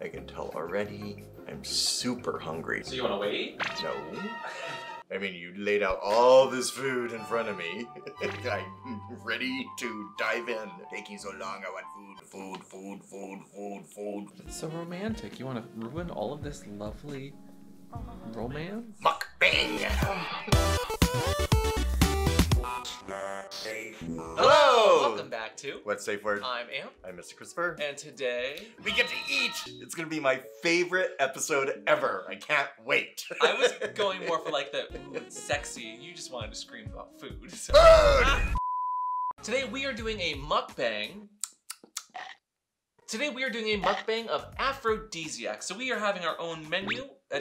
I can tell already. I'm super hungry. So you want to wait? No. I mean, you laid out all this food in front of me. I'm ready to dive in. Taking so long, I want food, food, food, food, food, food. It's so romantic. You want to ruin all of this lovely oh romance? Mukbang! Hello! Welcome back to What's safe word? I'm Amp, I'm Mr. Kristofer. and today We get to eat! It's gonna be my favorite episode ever. I can't wait. I was going more for like the ooh, it's sexy. You just wanted to scream about food. So. Food! Today we are doing a mukbang. Today we are doing a mukbang of aphrodisiacs. So we are having our own menu, uh,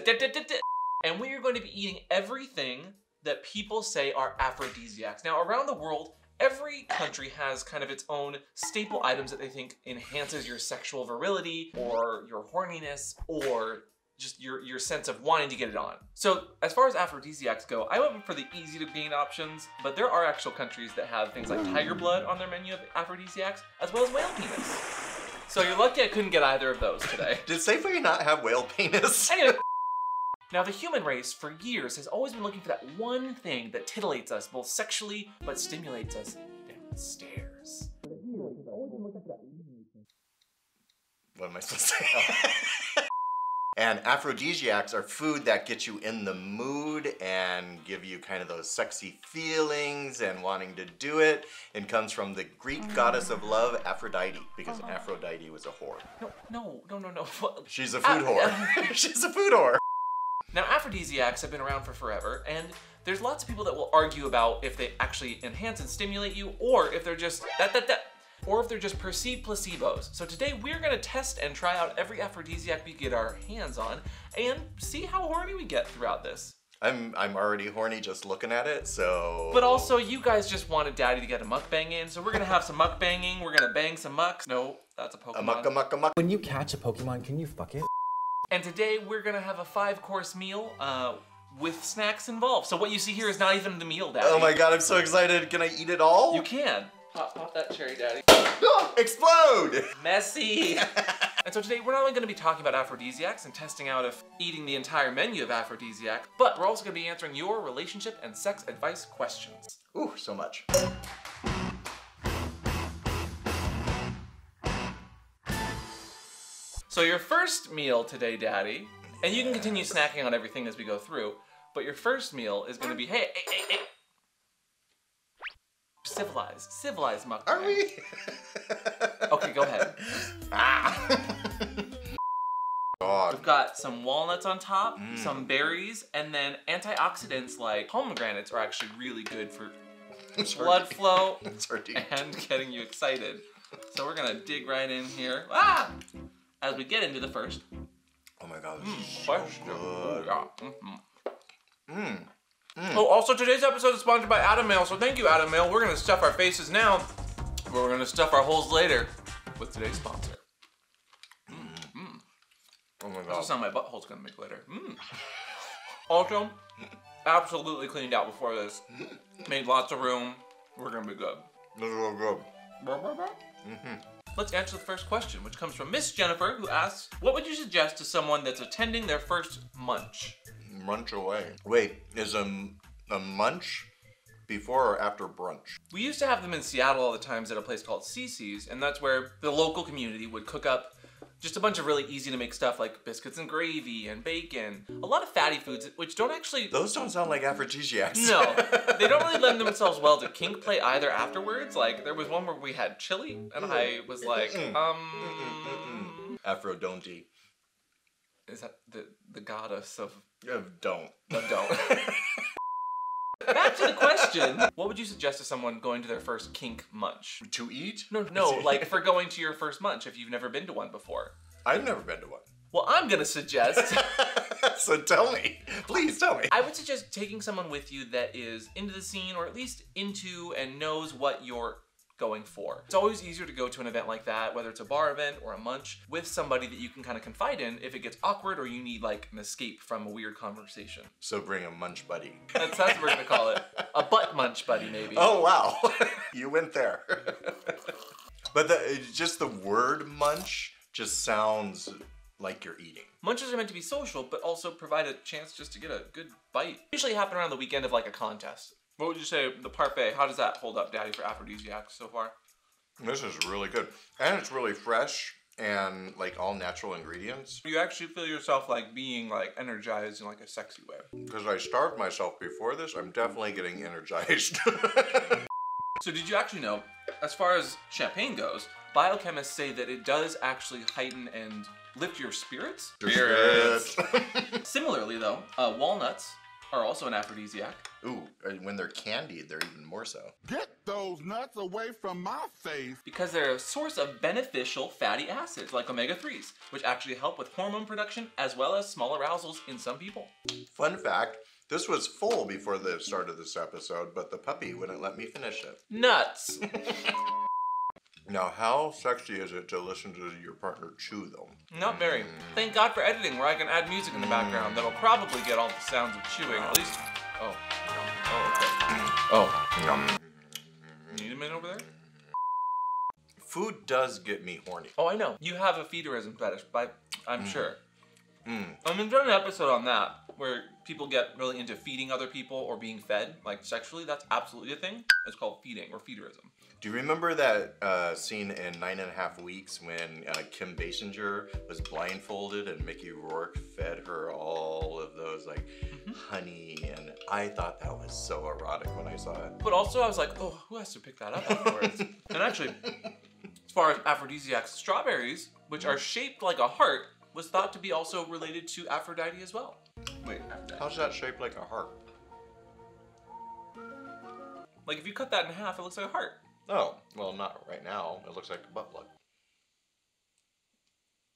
and we are going to be eating everything that people say are aphrodisiacs. Now around the world, every country has kind of its own staple items that they think enhances your sexual virility or your horniness or just your, your sense of wanting to get it on. So as far as aphrodisiacs go, I went for the easy to gain options, but there are actual countries that have things like tiger blood on their menu of aphrodisiacs, as well as whale penis. So you're lucky I couldn't get either of those today. Did Safeway not have whale penis? Anyway, now the human race for years has always been looking for that one thing that titillates us both sexually but stimulates us downstairs. What am I supposed to say? and aphrodisiacs are food that get you in the mood and give you kind of those sexy feelings and wanting to do it. It comes from the Greek goddess of love, Aphrodite, because Aphrodite was a whore. No, no, no, no, no. She's a food Ah, whore. She's a food whore. Now, aphrodisiacs have been around for forever, and there's lots of people that will argue about if they actually enhance and stimulate you, or if they're just that that that, or if they're just perceived placebos. So today we're gonna test and try out every aphrodisiac we get our hands on, and see how horny we get throughout this. I'm I'm already horny just looking at it, so. But also, you guys just wanted Daddy to get a mukbang in, so we're gonna have some mukbanging. We're gonna bang some mucks. No, that's a Pokemon. a muck a muck a muck. When you catch a Pokemon, can you fuck it? And today we're gonna have a five-course meal uh, with snacks involved. So what you see here is not even the meal, Daddy. Oh my god, I'm so excited. Can I eat it all? You can. Pop, pop that cherry, Daddy. Explode! Messy. and so today we're not only going to be talking about aphrodisiacs and testing out if eating the entire menu of aphrodisiac, but we're also going to be answering your relationship and sex advice questions. Ooh, so much. So your first meal today, Daddy, and you can continue snacking on everything as we go through, but your first meal is going to be hey, hey, hey, hey. Civilized, civilized mukbang. Are we? Okay, go ahead. ah. God. We've got some walnuts on top, Mm. some berries, and then antioxidants like pomegranates are actually really good for blood flow It's hard to eat. and getting you excited. So we're gonna dig right in here. Ah! As we get into the first Oh my god, this is so good. Mhm. Mm. Oh, also today's episode is sponsored by AdamMale, so thank you, AdamMale. We're gonna stuff our faces now, but we're gonna stuff our holes later with today's sponsor. Oh my That's god. the sound my butthole's gonna make later. Mm. Also, absolutely cleaned out before this. Made lots of room. We're gonna be good. This is real good. Mm-hmm. Let's answer the first question, which comes from Miss Jennifer, who asks, "What would you suggest to someone that's attending their first munch?" Munch away. Wait, is a, a munch before or after brunch? We used to have them in Seattle all the times at a place called Cece's, and that's where the local community would cook up just a bunch of really easy to make stuff like biscuits and gravy and bacon. A lot of fatty foods, which don't actually Those don't sound like aphrodisiacs. No, they don't really lend themselves well to kink play either afterwards. Like, there was one where we had chili, and I was like, Mm-mm. um. Aphrodonte. Is that the, the goddess of. Uh, don't. of don't. Back to the question What would you suggest to someone going to their first kink munch? To eat? No, no, like for going to your first munch if you've never been to one before. I've never been to one. Well, I'm gonna suggest. so tell me. Please tell me. I would suggest taking someone with you that is into the scene or at least into and knows what you're going for. It's always easier to go to an event like that, whether it's a bar event or a munch, with somebody that you can kind of confide in if it gets awkward or you need like an escape from a weird conversation. So bring a munch buddy. That's, that's what we're gonna call it. A butt munch buddy, maybe. Oh wow, you went there. but the, just the word munch just sounds like you're eating. Munches are meant to be social, but also provide a chance just to get a good bite. Usually happen around the weekend of like a contest. What would you say the parfait? How does that hold up, Daddy, for aphrodisiacs so far? This is really good. And it's really fresh and like all natural ingredients. You actually feel yourself like being like energized in like a sexy way. Because I starved myself before this, I'm definitely getting energized. So did you actually know, as far as champagne goes, biochemists say that it does actually heighten and lift your spirits. Spirits Similarly, though, uh, walnuts are also an aphrodisiac. Ooh, and when they're candied, they're even more so. Get those nuts away from my face. because they're a source of beneficial fatty acids like omega 3s, which actually help with hormone production as well as small arousals in some people. Fun fact this was full before the start of this episode, but the puppy wouldn't let me finish it. Nuts! Now, how sexy is it to listen to your partner chew, though? Not very. Thank God for editing where I can add music in the background that'll probably get all the sounds of chewing. At least. Oh. Oh, okay. Oh. Need a minute over there? Food does get me horny. Oh, I know. You have a feederism fetish, but I'm sure. Mm. I'm doing an episode on that where people get really into feeding other people or being fed, like sexually. That's absolutely a thing. It's called feeding or feederism. Do you remember that uh, scene in Nine and a Half Weeks when uh, Kim Basinger was blindfolded and Mickey Rourke fed her all of those like honey? And I thought that was so erotic when I saw it. But also, I was like, oh, who has to pick that up afterwards? and actually, as far as aphrodisiacs, strawberries, which are shaped like a heart, was thought to be also related to Aphrodite as well. Wait, Aphrodite. How's that shaped like a heart? Like if you cut that in half, it looks like a heart. Oh, well, not right now. It looks like a butt plug.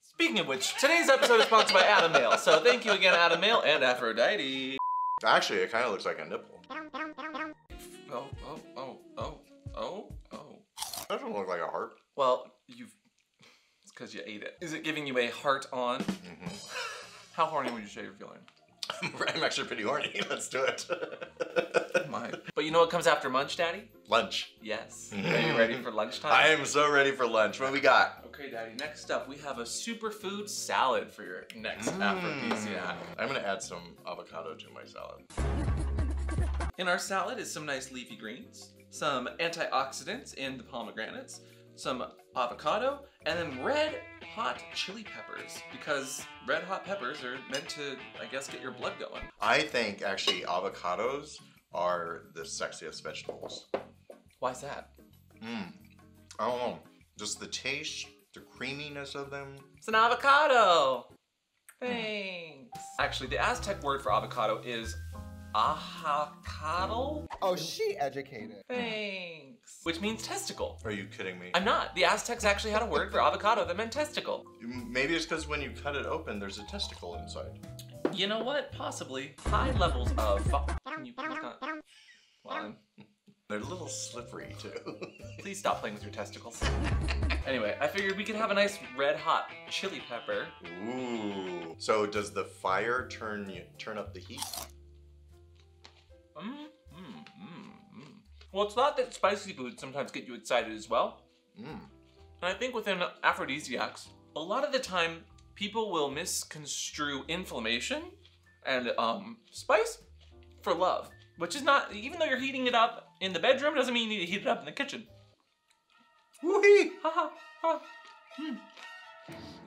Speaking of which, today's episode is sponsored by AdamMale. So thank you again, AdamMale and Aphrodite. Actually, it kind of looks like a nipple. Oh, oh, oh, oh, oh, oh. That doesn't look like a heart. Well, you've. It's because you ate it. Is it giving you a heart on? Mm-hmm. How horny would you say you're feeling? I'm actually pretty horny. Let's do it. My. But you know what comes after munch, Daddy? Lunch. Yes. Are you ready for lunchtime? I am so ready for lunch. What we got? Okay, Daddy. Next up, we have a superfood salad for your next mm. aphrodisiac. I'm gonna add some avocado to my salad. In our salad is some nice leafy greens, some antioxidants in the pomegranates, some avocado, and then red hot chili peppers because red hot peppers are meant to, I guess, get your blood going. I think actually avocados are the sexiest vegetables. Why's that? Mmm. I don't know. Just the taste, the creaminess of them. It's an avocado. Hmm. Thanks. Actually, the Aztec word for avocado is ahuacatl. Oh, she educated. Thanks. Which means testicle. Are you kidding me? I'm not. The Aztecs actually had a word for avocado that meant testicle. Maybe it's because when you cut it open, there's a testicle inside. You know what? Possibly. High levels of. Can you please not? Well, then, They're a little slippery too. please stop playing with your testicles. Anyway, I figured we could have a nice red hot chili pepper. Ooh. So does the fire turn you turn up the heat? Mm, mm, mm, mm. Well, it's not that spicy foods sometimes get you excited as well. Mm. And I think within aphrodisiacs, a lot of the time people will misconstrue inflammation and um, spice for love, which is not, even though you're heating it up in the bedroom, doesn't mean you need to heat it up in the kitchen. Woohee! Ha ha ha. Hmm.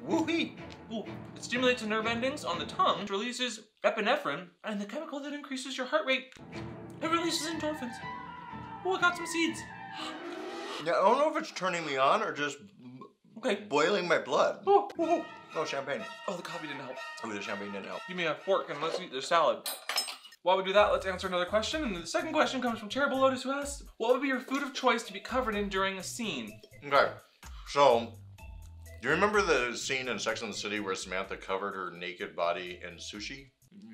Woohee! Ooh, it stimulates the nerve endings on the tongue, which releases epinephrine, and the chemical that increases your heart rate. It releases endorphins. Oh, I got some seeds. Yeah, I don't know if it's turning me on or just Okay. boiling my blood. Oh, oh, oh. Oh, champagne. oh, the coffee didn't help. Oh, the champagne didn't help. Give me a fork and let's eat the salad. While we do that, let's answer another question. And the second question comes from Terrible Lotus, who asks, "What would be your food of choice to be covered in during a scene?" Okay, so do you remember the scene in Sex and the City where Samantha covered her naked body in sushi?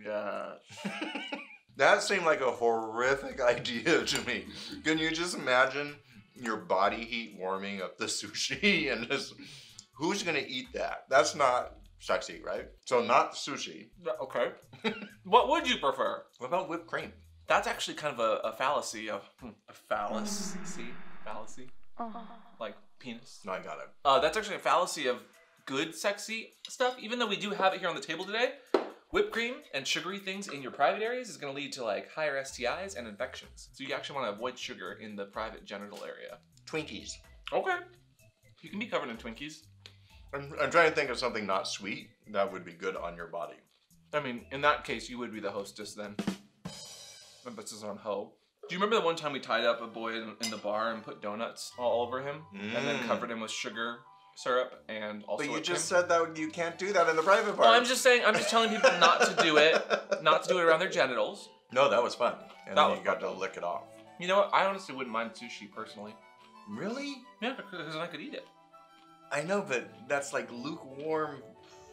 Yeah. That seemed like a horrific idea to me. Can you just imagine your body heat warming up the sushi and just who's gonna eat that? That's not sexy, right? So not sushi. Okay. what would you prefer? What about whipped cream? That's actually kind of a, a fallacy of hmm, a phallus. See, fallacy, like penis. No, I got it. Uh, that's actually a fallacy of good sexy stuff, even though we do have it here on the table today, whipped cream and sugary things in your private areas is going to lead to like higher STIs and infections. So you actually want to avoid sugar in the private genital area. Twinkies. Okay. You can be covered in Twinkies. I'm, I'm trying to think of something not sweet that would be good on your body. I mean, in that case, you would be the hostess then. Emphasis on hoe. Do you remember the one time we tied up a boy in, in the bar and put donuts all over him, and then Mm. covered him with sugar syrup and also? But you just said that you can't do that in the private part. Well, I'm just saying. I'm just telling people not to do it. Not to do it around their genitals. No, that was fun. And That then you got fun. to lick it off. You know what? I honestly wouldn't mind sushi personally. Really? Yeah, because then I could eat it. I know, but that's like lukewarm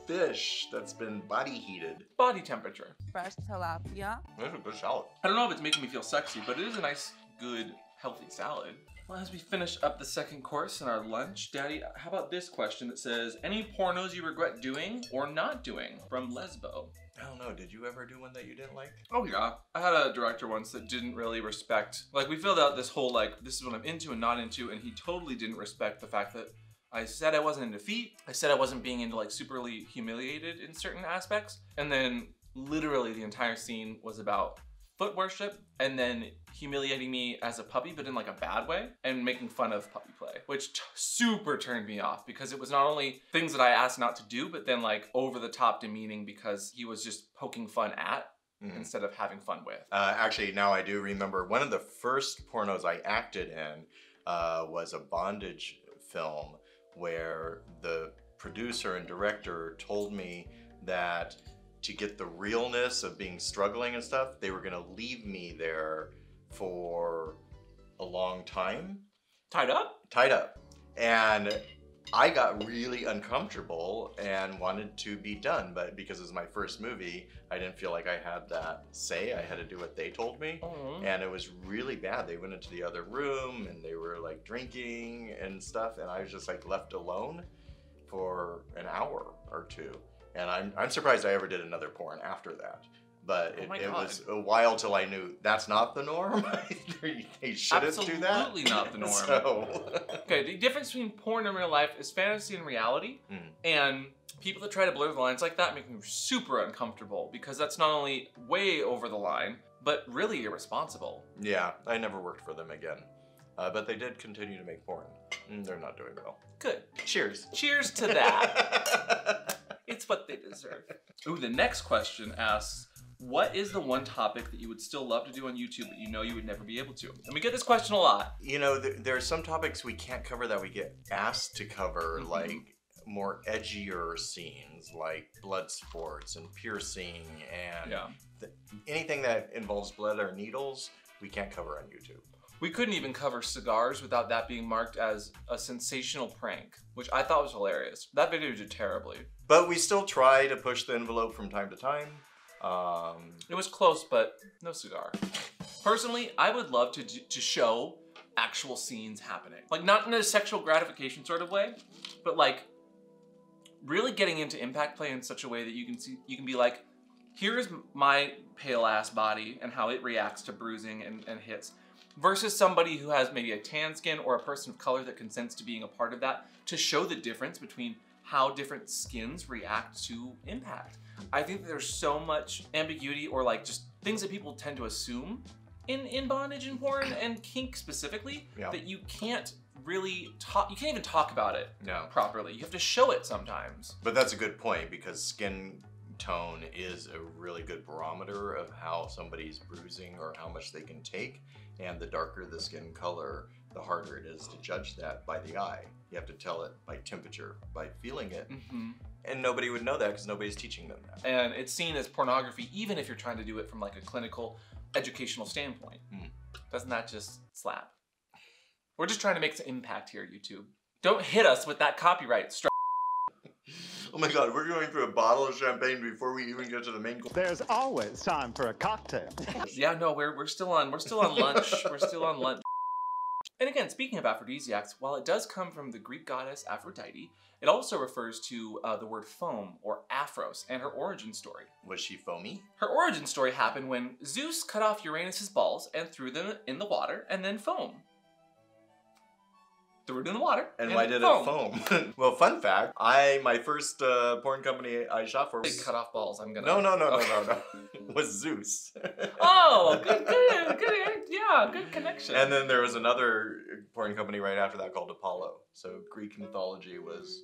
fish that's been body heated. Body temperature. fresh tilapia, That's a good salad. I don't know if it's making me feel sexy, but it is a nice, good, healthy salad. Well, as we finish up the second course in our lunch, Daddy, how about this question that says, any pornos you regret doing or not doing? From Lesbo. I don't know. Did you ever do one that you didn't like? Oh yeah, I had a director once that didn't really respect. Like we filled out this whole like this is what I'm into and not into, and he totally didn't respect the fact that I said I wasn't into feet. I said I wasn't being into like superly humiliated in certain aspects, and then literally the entire scene was about foot worship and then humiliating me as a puppy but in like a bad way and making fun of puppy play which t- super turned me off because it was not only things that i asked not to do but then like over the top demeaning because he was just poking fun at Mhm. instead of having fun with. Uh, actually, now I do remember one of the first pornos I acted in uh, was a bondage film where the producer and director told me that to get the realness of being struggling and stuff, they were going to leave me there for a long time, Tied up? tied up. And I got really uncomfortable and wanted to be done, but because it was my first movie, I didn't feel like I had that say. I had to do what they told me. Oh. And it was really bad. They went into the other room and they were like drinking and stuff, and I was just like left alone for an hour or two. And I'm, I'm surprised I ever did another porn after that. But Oh it, was a while till I knew that's not the norm. they shouldn't do that. Absolutely not the norm. So, Okay, the difference between porn and real life is fantasy and reality. Mm. And people that try to blur the lines like that make me super uncomfortable because that's not only way over the line, but really irresponsible. yeah, I never worked for them again. Uh, but they did continue to make porn. Mm, They're not doing well. Good. Cheers. Cheers to that. it's what they deserve. Ooh, the next question asks What is the one topic that you would still love to do on YouTube but you know you would never be able to? And we get this question a lot. you know, th- there are some topics we can't cover that we get asked to cover, Mhm. like more edgier scenes, like blood sports and piercing and Yeah. th- anything that involves blood or needles, we can't cover on YouTube. We couldn't even cover cigars without that being marked as a sensational prank, which I thought was hilarious. That video did terribly. But we still try to push the envelope from time to time. Um, It was close, but no cigar. Personally, I would love to to show actual scenes happening, like not in a sexual gratification sort of way, but like really getting into impact play in such a way that you can see you can be like, here's my pale ass body and how it reacts to bruising and, and hits, versus somebody who has maybe a tan skin or a person of color that consents to being a part of that to show the difference between how different skins react to impact. I think that there's so much ambiguity or like just things that people tend to assume in in bondage and porn and kink specifically Yeah. that you can't really talk you can't even talk about it no. properly. You have to show it sometimes. But that's a good point because skin tone is a really good barometer of how somebody's bruising or how much they can take. And the darker the skin color, the harder it is to judge that by the eye. You have to tell it by temperature, by feeling it. hmm And nobody would know that because nobody's teaching them that. And it's seen as pornography even if you're trying to do it from like a clinical educational standpoint. Hmm. Doesn't that just slap? We're just trying to make some impact here, YouTube. Don't hit us with that copyright strike. Oh my god, we're going through a bottle of champagne before we even get to the main course. There's always time for a cocktail. Yeah, no, we're we're still on we're still on lunch. we're still on lunch. And again, speaking of aphrodisiacs, while it does come from the Greek goddess Aphrodite, it also refers to uh, the word foam or aphros and her origin story. Was she foamy? Her origin story happened when Zeus cut off Uranus's balls and threw them in the water and then foam. threw it in the water. And why did it foam? well, fun fact: I my first uh, porn company I shot for Big was cut off balls. I'm gonna. no, no, no, Okay. no, no, no, was Zeus. Oh, good, good, good. Yeah, good connection. and then there was another porn company right after that called Apollo. So Greek mythology was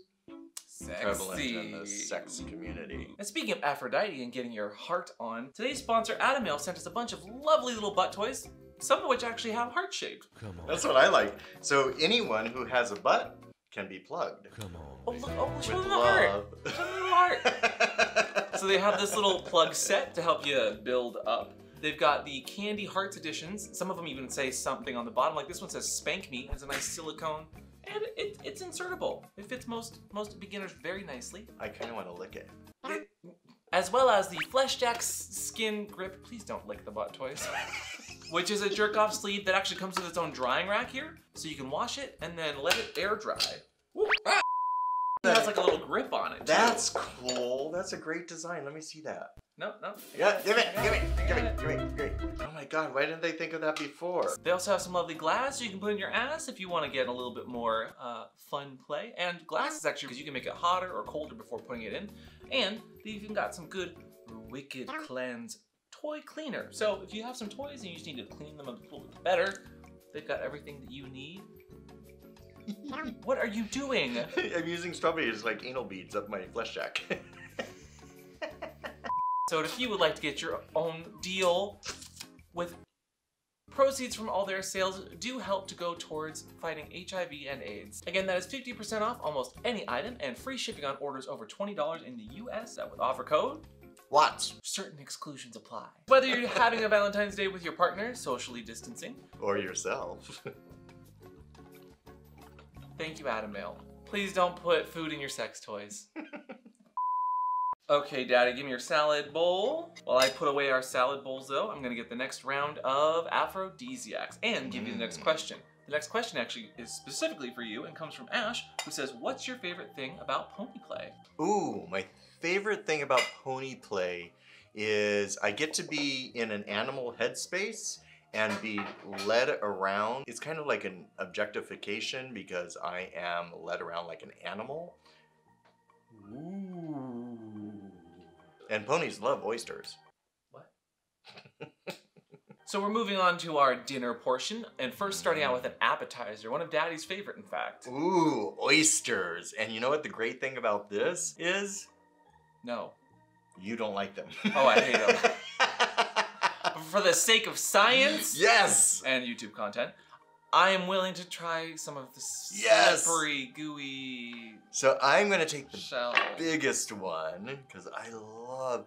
prevalent in the sex community. And speaking of Aphrodite and getting your heart on, today's sponsor, AdamMale, sent us a bunch of lovely little butt toys, some of which actually have heart shaped. Come on. That's what I like. So anyone who has a butt can be plugged. Come on. Oh, look, oh, show With them the heart. love. Show them the heart. So they have this little plug set to help you build up. They've got the Candy Hearts editions. Some of them even say something on the bottom, like this one says "Spank Me." It's a nice silicone, and it, it's insertable. It fits most most beginners very nicely. I kind of want to lick it. As well as the Fleshjack's skin grip. Please don't lick the butt toys. Which is a jerk off sleeve that actually comes with its own drying rack here, so you can wash it and then let it air dry. Woo. Ah! It has like a little grip on it. too. That's cool. That's a great design. Let me see that. no, no. Yeah, give it, give it, give it, give it, give it. Oh my god, why didn't they think of that before? They also have some lovely glass you can put in your ass if you want to get a little bit more uh, fun play. And glass is actually because you can make it hotter or colder before putting it in. And they've even got some good Wicked Cleanse toy cleaner. So if you have some toys and you just need to clean them a little bit better, they've got everything that you need. What are you doing? I'm using strawberries like anal beads up my Fleshjack. So if you would like to get your own deal with proceeds from all their sales do help to go towards fighting HIV and AIDS. Again, that is 50% off almost any item and free shipping on orders over $20 in the US That with offer code. Watts. Certain exclusions apply. Whether you're having a Valentine's Day with your partner, socially distancing, Or yourself. Thank you, AdamMale. Please don't put food in your sex toys. okay, Daddy, give me your salad bowl. While I put away our salad bowls, though, I'm gonna get the next round of aphrodisiacs and give you the next Mm. question. The next question actually is specifically for you and comes from Ash, who says, "What's your favorite thing about pony play?" Ooh, my favorite thing about pony play is I get to be in an animal headspace and be led around. It's kind of like an objectification because I am led around like an animal. Ooh. And ponies love oysters. What? so we're moving on to our dinner portion, and first starting out with an appetizer, one of Daddy's favorite, in fact. Ooh, oysters. And you know what the great thing about this is? No. You don't like them. Oh, I hate 'em. For the sake of science, yes! and YouTube content, I am willing to try some of the Yes! slippery, gooey So I'm gonna take the shell. biggest one because I love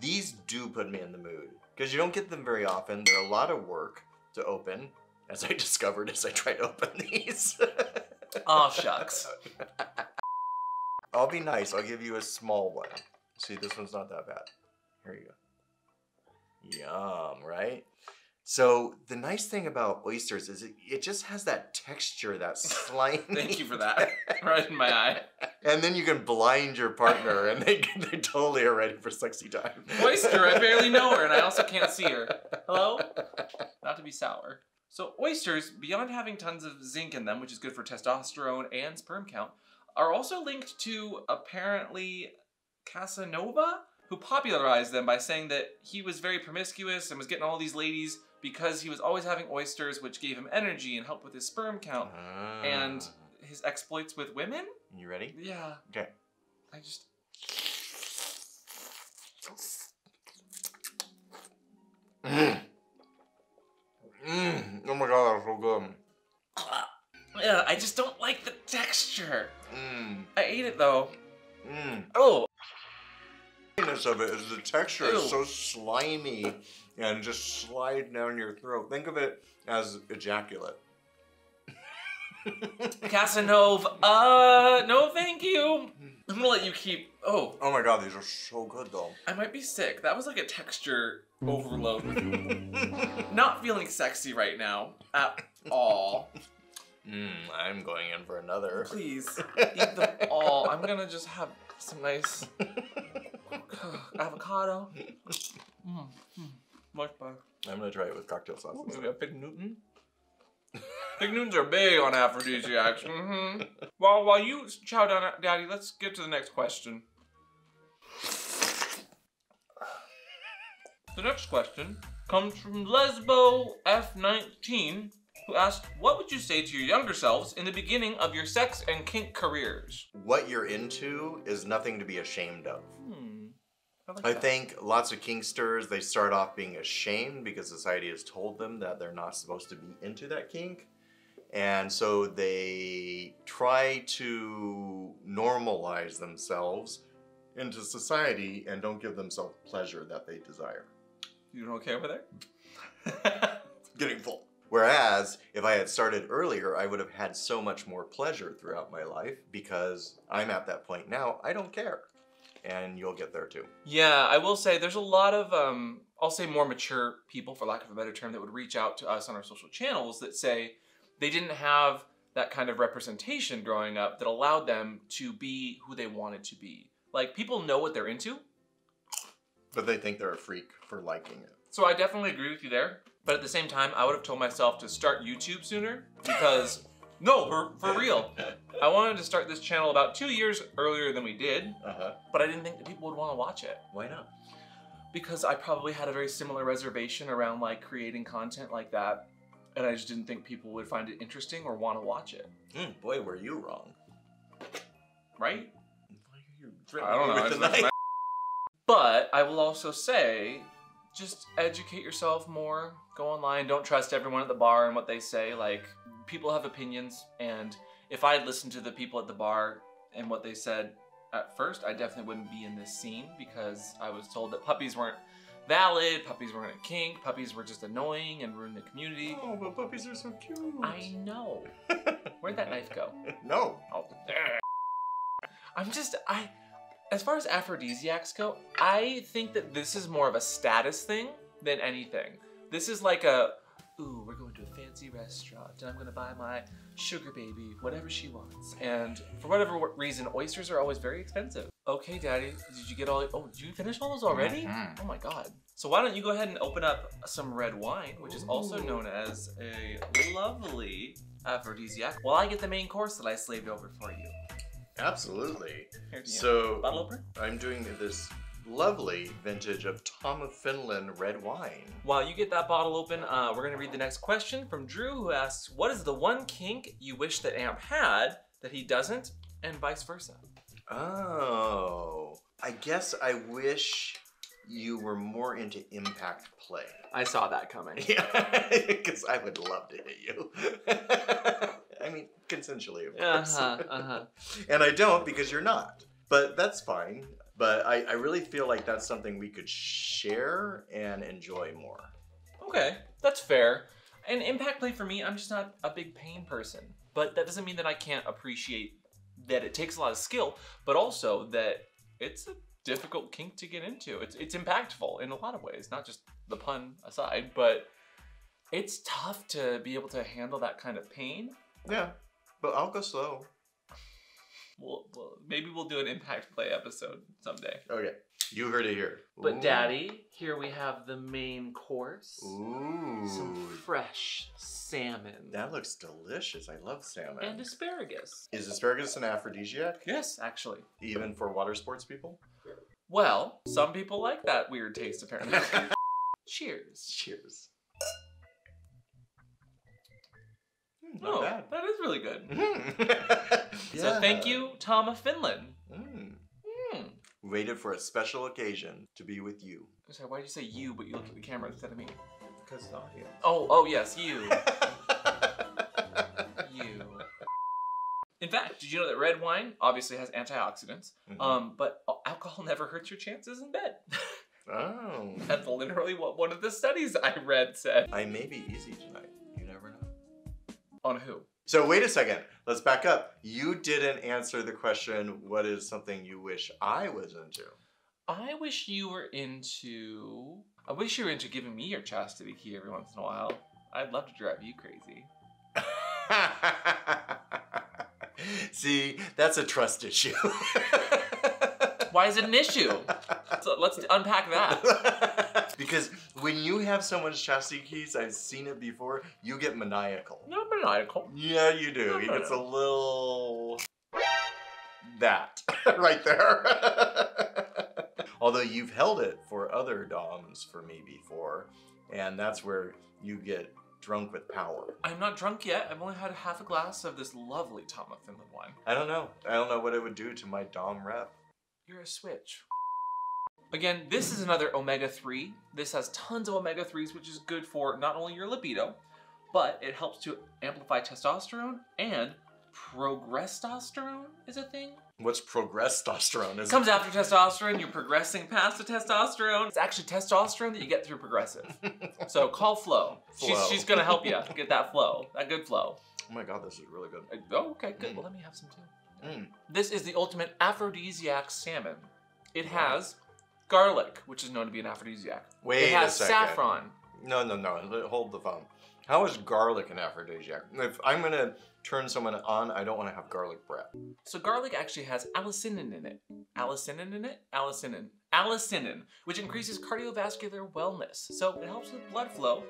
these. Do put me in the mood because you don't get them very often. They're a lot of work to open, as I discovered as I tried to open these. Aw, shucks. I'll be nice. I'll give you a small one. See, this one's not that bad. Here you go. Yum, right? So the nice thing about oysters is it, it just has that texture, that slimy. Thank you for that. right in my eye. And then you can blind your partner, and they they totally are ready for sexy time. Oyster, I barely know her, and I also can't see her. Hello? Not to be sour. So, oysters, beyond having tons of zinc in them, which is good for testosterone and sperm count, are also linked to apparently Casanova, who popularized them by saying that he was very promiscuous and was getting all these ladies because he was always having oysters, which gave him energy and helped with his sperm count and Ah. his exploits with women. you ready? Yeah, Okay. I just. Mm. Mm. Oh my god, that's so good. Yeah, I just don't like the texture. Mm. I ate it though. Mm. Oh, of it is the texture Ew. is so slimy and just slide down your throat. Think of it as ejaculate. Casanova. Uh, no, thank you. I'm gonna let you keep. Oh, Oh my god, these are so good though. I might be sick. That was like a texture overload. Not feeling sexy right now at all. Mm, I'm going in for another. Please eat them all. I'm gonna just have some nice avocado. Mm, mm, much better. I'm gonna try it with cocktail sauce. Maybe a big Newton. Big Newtons are big on aphrodisiacs. hmm Well, while you chow down, Daddy, let's get to the next question. The next question comes from Lesbo F19, who asked, "What would you say to your younger selves in the beginning of your sex and kink careers?" What you're into is nothing to be ashamed of. Hmm. I, like I that. think lots of kinksters they start off being ashamed because society has told them that they're not supposed to be into that kink. And so they try to normalize themselves into society and don't give themselves pleasure that they desire. you doing okay over there? Getting full. Whereas if I had started earlier, I would have had so much more pleasure throughout my life because I'm at that point now, I don't care. And you'll get there too. Yeah, I will say there's a lot of um I'll say more mature people for lack of a better term that would reach out to us on our social channels that say they didn't have that kind of representation growing up that allowed them to be who they wanted to be. Like people know what they're into. But they think they're a freak for liking it. So I definitely agree with you there. But at the same time, I would have told myself to start YouTube sooner because no, for, for real. I wanted to start this channel about 2 years earlier than we did, Uh huh. but I didn't think that people would want to watch it. Why not? because I probably had a very similar reservation around like creating content like that, and I just didn't think people would find it interesting or want to watch it. Mm, boy, were you wrong. Right? I don't know. with I the knife. But I will also say, just educate yourself more. Go online. Don't trust everyone at the bar and what they say. Like people have opinions, and if I had listened to the people at the bar and what they said at first, I definitely wouldn't be in this scene because I was told that puppies weren't valid, puppies weren't a kink, puppies were just annoying and ruined the community. Oh, but puppies are so cute. I know. Where'd that knife go? no. Oh, I'm just I. As far as aphrodisiacs go, I think that this is more of a status thing than anything. This is like a, ooh, we're going to a fancy restaurant and I'm gonna buy my sugar baby whatever she wants. And for whatever reason, oysters are always very expensive. Okay, Daddy, did you get all? Oh, did you finish all those already? Mhm. Oh my God. So why don't you go ahead and open up some red wine, which is also Ooh. known as a lovely aphrodisiac, while I get the main course that I slaved over for you. Absolutely. Here's the So bottle opener. I'm doing this lovely vintage of Tom of Finland red wine. While you get that bottle open, uh, we're gonna read the next question from Drew, who asks, "What is the one kink you wish that Amp had that he doesn't, and vice versa?" Oh, I guess I wish you were more into impact play. I saw that coming. Yeah, because I would love to hit you. I mean, consensually, of course. huh. Uh huh. And I don't because you're not. But that's fine. But I, I really feel like that's something we could share and enjoy more. Okay, that's fair. And impact play for me, I'm just not a big pain person. But that doesn't mean that I can't appreciate that it takes a lot of skill, but also that it's a difficult kink to get into. It's it's impactful in a lot of ways, not just the pun aside, but it's tough to be able to handle that kind of pain. Yeah, but I'll go slow. We'll, we'll maybe we'll do an impact play episode someday. Okay, you heard it here. But Ooh. daddy, here we have the main course. Ooh, Some fresh salmon that looks delicious. I love salmon. and asparagus. Is asparagus an aphrodisiac, Yes, actually. even for water sports people? Well, some people like that weird taste apparently. Cheers. Cheers. Hmm, Oh, Not that is really good. bad. So thank you, Tom of Finland. Mm. Hmm. Waited for a special occasion to be with you. i Sorry, why did you say you, but you look at the camera instead of me? Because audience. Oh, oh yes, you. you. In fact, did you know that red wine obviously has antioxidants? Mhm. Um, but alcohol never hurts your chances in bed. oh. That's literally what one of the studies I read said. I may be easy tonight. You never know. On who? So wait a second. Let's back up. You didn't answer the question, what is something you wish I was into? I wish you were into. I wish you were into giving me your chastity key every once in a while. I'd love to drive you crazy. See, that's a trust issue. Why is it an issue? So let's unpack that. because when you have so much chastity keys, I've seen it before, you get maniacal. Not maniacal. Yeah, you do. No, He gets a little. That right there. Although you've held it for other DOMs for me before, and that's where you get drunk with power. I'm not drunk yet. I've only had half a glass of this lovely Tom of Finland wine. I don't know. I don't know what it would do to my DOM rep. You're a switch. Again, this is another omega 3. This has tons of omega 3s, which is good for not only your libido, but it helps to amplify testosterone and progresstosterone is a thing. What's progresstosterone? It Is comes after testosterone, you're progressing past the testosterone. It's actually testosterone that you get through progressive. So call Flo. She's, Flo. she's gonna help you get that flow, that good flow. Oh my god, this is really good. Oh, okay, good. Well, let me have some too. Mm. This is the ultimate aphrodisiac salmon. It has garlic, which is known to be an aphrodisiac. Wait it has a second. saffron. No, no, no. Hold the phone. How is garlic an aphrodisiac? If I'm gonna turn someone on, I don't want to have garlic breath. So garlic actually has allicinin in it. Allicinin in it? Allicinin. Allicinin, which increases cardiovascular wellness. So it helps with blood flow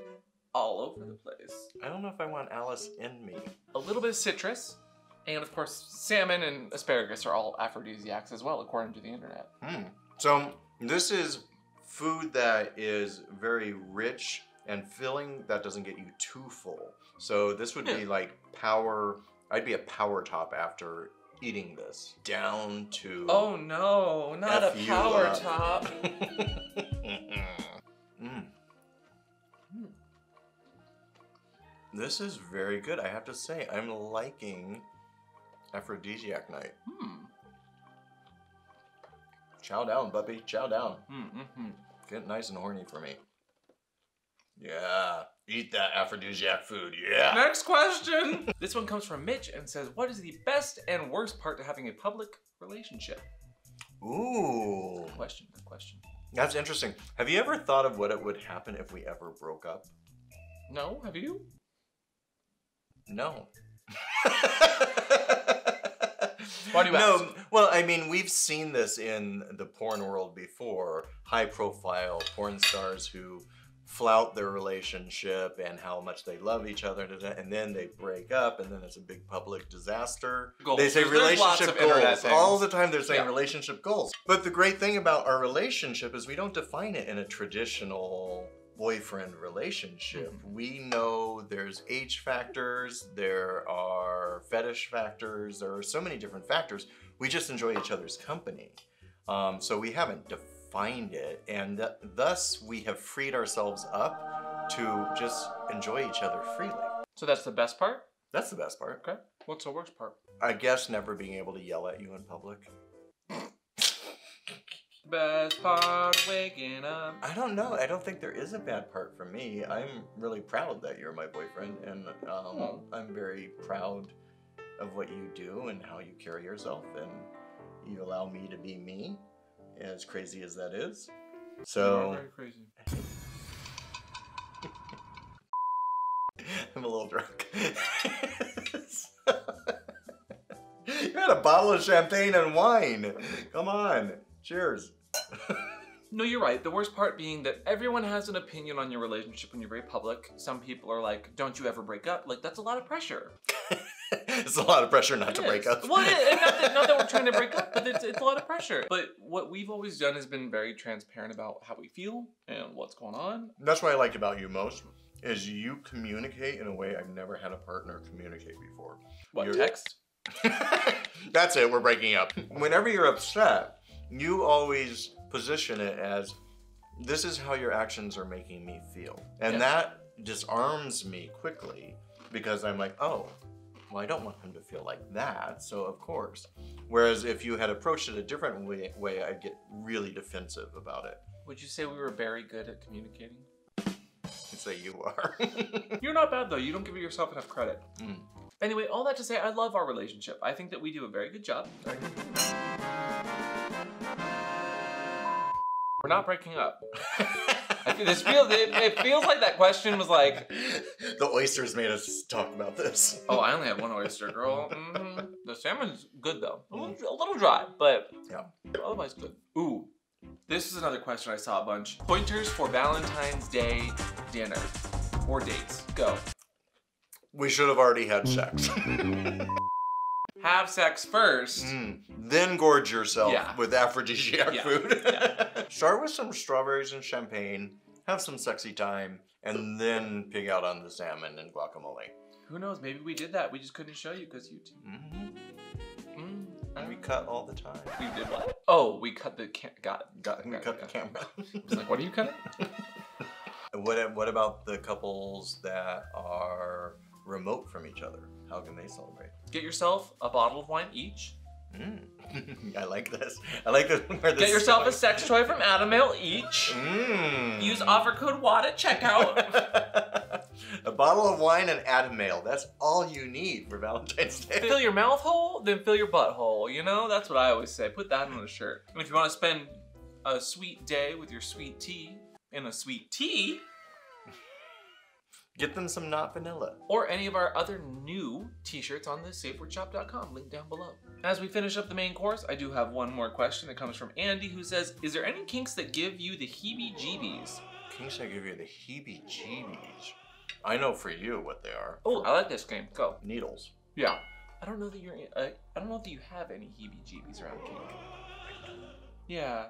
all over the place. I don't know if I want Alice in me. A little bit of citrus, and of course, salmon and asparagus are all aphrodisiacs as well, according to the internet. Hmm. So this is food that is very rich and filling that doesn't get you too full. So this would be like power. I'd be a power top after eating this. Down to. Oh no, not F a power up. top. Mm. This is very good. I have to say, I'm liking Aphrodisiac Night. Hmm. Chow down, puppy. Chow down. Hmm, hmm, hmm. Get nice and horny for me. Yeah. Eat that aphrodisiac food. Yeah. Next question. this one comes from Mitch and says, "What is the best and worst part to having a public relationship?" Ooh. Good question. Good question. That's interesting. Have you ever thought of what it would happen if we ever broke up? No, have you? No. Why do you no, ask? well, I mean, we've seen this in the porn world before. High profile porn stars who flout their relationship and how much they love each other, and then they break up, and then it's a big public disaster. Goals. They say There's- relationship goals. All the time they're saying Yeah. relationship goals. But the great thing about our relationship is we don't define it in a traditional boyfriend relationship. Mm-hmm. We know there's age factors, there are fetish factors, there are so many different factors. We just enjoy each other's company. Um, so we haven't defined it, and th- thus we have freed ourselves up to just enjoy each other freely. So that's the best part. That's the best part. Okay. What's the worst part? I guess never being able to yell at you in public. Best part waking up. I don't know. I don't think there is a bad part for me. I'm really proud that you're my boyfriend, and um, Oh. I'm very proud of what you do and how you carry yourself, and you allow me to be me, as crazy as that is. So very crazy. I'm a little drunk. you had a bottle of champagne and wine. Come on. Cheers. No, you're right. The worst part being that everyone has an opinion on your relationship when you're very public. Some people are like, "Don't you ever break up?" Like that's a lot of pressure. it's a lot of pressure not to It break up. Well, it, not, that, not that we're trying to break up, but it's, it's a lot of pressure. But what we've always done has been very transparent about how we feel and what's going on. That's what I liked about you most is you communicate in a way I've never had a partner communicate before. What You're- text? That's it, we're breaking up. Whenever you're upset, you always position it as this is how your actions are making me feel. And Yeah. that disarms me quickly because I'm like, oh, well, I don't want him to feel like that, so of course. Whereas if you had approached it a different way, way I'd get really defensive about it. Would you say we were very good at communicating? I'd say you are. You're not bad though. You don't give yourself enough credit. Mm. Anyway, all that to say, I love our relationship. I think that we do a very good job. We're not breaking up. This feels it, it feels like that question was like, the oysters made us talk about this. oh, I only had one oyster, girl. hmm The salmon's good though, a little, a little dry, but Yeah. otherwise good. Ooh, This is another question I saw a bunch. Pointers for Valentine's Day dinner or dates. Go. We should have already had sex. Have sex first. Mm. Then gorge yourself Yeah. with aphrodisiac Yeah. food. Yeah. Start with some strawberries and champagne, have some sexy time, and then pig out on the salmon and guacamole. Who knows? Maybe we did that. We just couldn't show you because YouTube. hmm Mm. And we cut all the time. We did what? Oh, we cut the cam- got it. Got, we Got it, the camera. I was like, what are you cutting? what, what about the couples that are remote from each other? How can they celebrate? Get yourself a bottle of wine each. Mm. I like this. I like this. Where this Get yourself a sex toy from AdamMale each. Mm. Use offer code WATTS at checkout. a bottle of wine and AdamMale. That's all you need for Valentine's Day. fill your mouth hole, then fill your butthole. You know, that's what I always say. Put that on a shirt. And if you want to spend a sweet day with your sweet tea in a sweet tea, Get them some not vanilla. or any of our other new t-shirts on the safewordshop.com, link down below. As we finish up the main course, I do have one more question that comes from Andy who says, is there any kinks that give you the heebie-jeebies? Kings I give you the heebie-jeebies. I know for you what they are. Oh, I like this game. Go. Needles. Yeah. I don't know that you're. Uh, I don't know that you have any heebie-jeebies around kink. Yeah,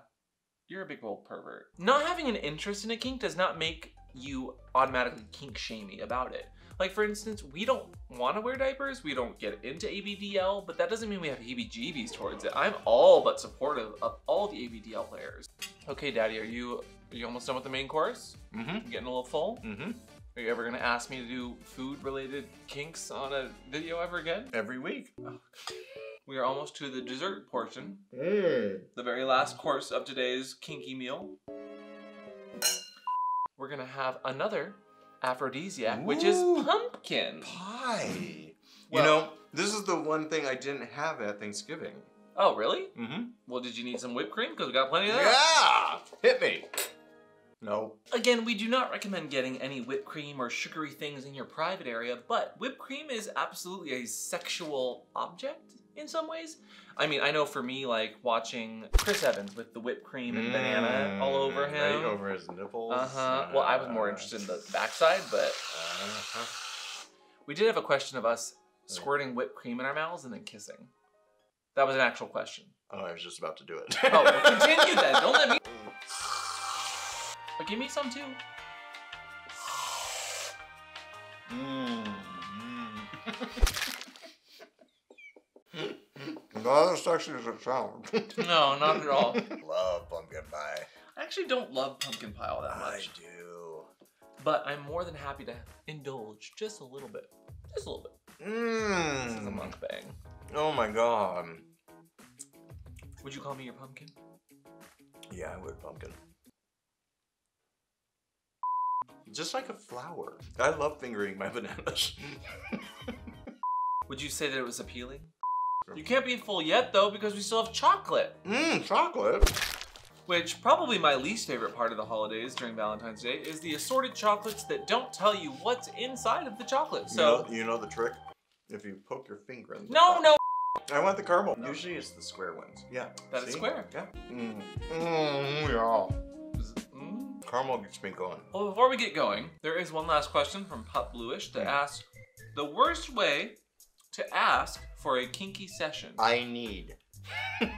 you're a big old pervert. Not having an interest in a kink does not make you automatically kink shamey about it. Like for instance, we don't want to wear diapers. We don't get into ABDL, but that doesn't mean we have heebie-jeebies towards it. I'm all but supportive of all the ABDL players. Okay, Daddy, are you are you almost done with the main course? Mm-hmm. Getting a little full? Mm-hmm. Are you ever gonna ask me to do food-related kinks on a video ever again? Every week. We are almost to the dessert portion, Mm. the very last course of today's kinky meal. We're gonna have another aphrodisiac, which is pumpkin. Pie. Well- you know, this is the one thing I didn't have at Thanksgiving. Oh, really? Mm-hmm. Well, did you need some whipped cream? Because we got plenty of that. Yeah! Hit me. No. Again, we do not recommend getting any whipped cream or sugary things in your private area, but whipped cream is absolutely a sexual object in some ways. I mean, I know for me, like watching Chris Evans with the whipped cream and banana all over Mm, him. Right over his nipples. Uh huh. Well, I was more interested in the backside, but Uh-huh. we did have a question of us squirting whipped cream in our mouths and then kissing. That was an actual question. Oh, I was just about to do it. Oh, well, continue then. Don't let me. But give me some too. As sexy as it sounds. No, not at all. Love pumpkin pie. I actually don't love pumpkin pie all that much. I do. but I'm more than happy to indulge just a little bit. Just a little bit. Mmm. This is a mukbang. Oh my god. Would you call me your pumpkin? Yeah, I would pumpkin. Just like a flower. I love fingering my bananas. Would you say that it was appealing? You can't be full yet though because we still have chocolate. Mmm, chocolate. Which probably my least favorite part of the holidays during Valentine's Day is the assorted chocolates that don't tell you what's inside of the chocolate. you, So know, you know the trick? If you poke your finger in the no, top- no. I want the caramel. Usually it's the square ones. Yeah. That is see? square. Yeah. Mmm. Mmm, yeah. Mm. Caramel gets me going. Well, before we get going, there is one last question from Pup Bluish to hmm. ask the worst way to ask for a kinky session. I need.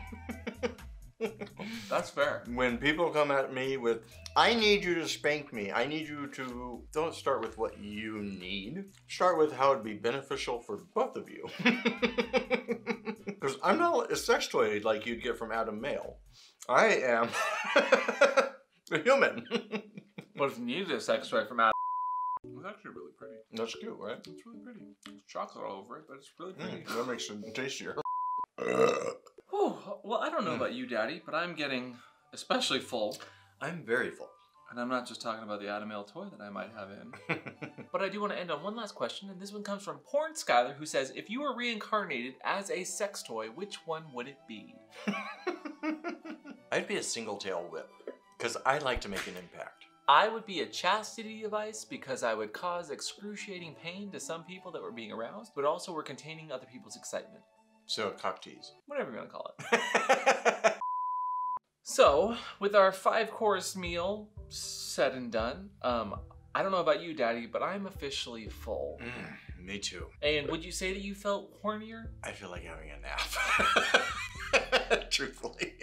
That's fair. When people come at me with, I need you to spank me, I need you to. Don't start with what you need. Start with how it'd be beneficial for both of you. Because I'm not a sex toy like you'd get from AdamMale. I am a human. But if you needed a sex toy from Adam, it's actually really pretty. That's cute, right? It's really pretty. There's chocolate all over it, but it's really pretty. Mm, that makes it tastier. Whew, well, I don't know Mm. about you, Daddy, but I'm getting especially full. I'm very full. And I'm not just talking about the Adam toy that I might have in. But I do want to end on one last question, and this one comes from Porn Skyler, who says, "If you were reincarnated as a sex toy, which one would it be?" I'd be a single tail whip because I like to make an impact. I would be a chastity device because I would cause excruciating pain to some people that were being aroused, but also were containing other people's excitement. So cock tease. Whatever you want to call it. So, with our five course meal said and done, um, I don't know about you, Daddy, but I'm officially full. Mm, me too. And would you say that you felt hornier? I feel like having a nap. Truthfully.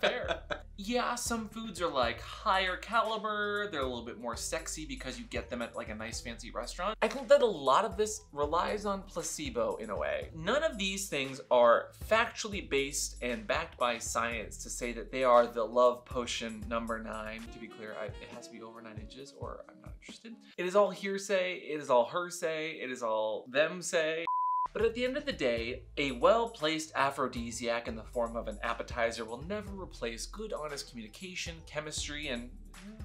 Fair. Yeah, some foods are like higher caliber, they're a little bit more sexy because you get them at like a nice fancy restaurant. I think that a lot of this relies on placebo in a way. None of these things are factually based and backed by science to say that they are the love potion number nine. To be clear, I, it has to be over nine inches or I'm not interested. It is all hearsay, it is all her say, it is all them say. But at the end of the day, a well placed aphrodisiac in the form of an appetizer will never replace good, honest communication, chemistry, and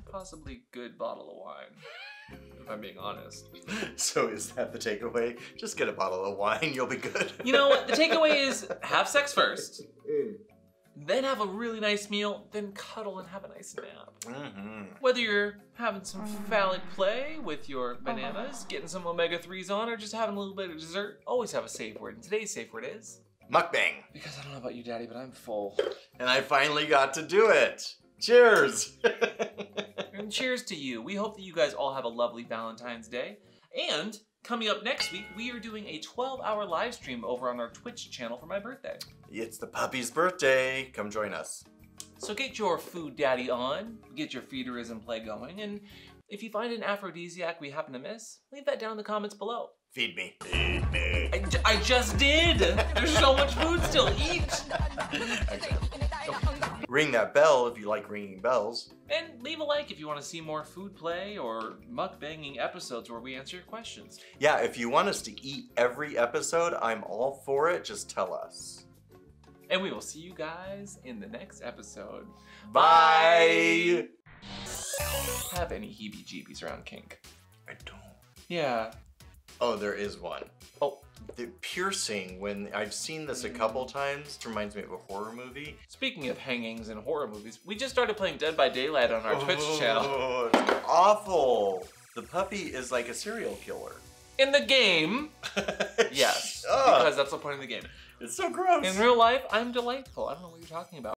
possibly good bottle of wine. If I'm being honest. so is that the takeaway? Just get a bottle of wine, you'll be good. You know what? The takeaway is have sex first, mm. Then have a really nice meal, then cuddle and have a nice nap. hmm Whether you're having some phallic play with your bananas, getting some omega 3s on, or just having a little bit of dessert, always have a safe word. And today's safe word is Mukbang. because I don't know about you, Daddy, but I'm full. And I finally got to do it. Cheers. And cheers to you. We hope that you guys all have a lovely Valentine's Day. And coming up next week, we are doing a 12 hour live stream over on our Twitch channel for my birthday. it's the puppy's birthday. Come join us. So get your food daddy on, get your feederism play going, and if you find an aphrodisiac we happen to miss, leave that down in the comments below. Feed me. Feed me. I, j- I just did! There's so much food still. Eat! Ring that bell if you like ringing bells. And leave a like if you want to see more food play or mukbanging episodes where we answer your questions. Yeah, if you want us to eat every episode, I'm all for it. Just tell us. And we will see you guys in the next episode. Bye. Have any heebie jeebies around kink? I don't. Yeah. Oh, there is one. Oh, The piercing, when I've seen this a couple mm. times, it reminds me of a horror movie. speaking of hangings and horror movies, we just started playing Dead by Daylight on our Twitch oh, channel. Oh, awful. The puppy is like a serial killer. In the game, yes, because that's the point of the game. it's so gross. In real life, I'm delightful. I don't know what you're talking about.